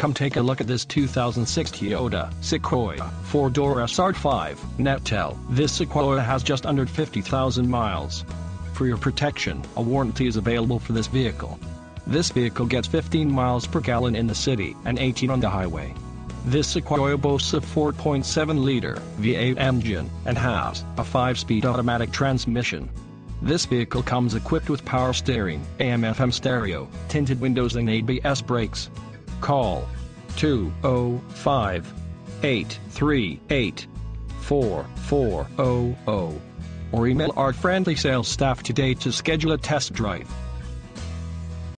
Come take a look at this 2006 Toyota Sequoia 4-door SR5 Netel. This Sequoia has just under 50,000 miles. For your protection, a warranty is available for this vehicle. This vehicle gets 15 miles per gallon in the city and 18 on the highway. This Sequoia boasts a 4.7-liter V8 engine and has a 5-speed automatic transmission. This vehicle comes equipped with power steering, AM-FM stereo, tinted windows and ABS brakes. Call 205 838 4400 or email our friendly sales staff today to schedule a test drive.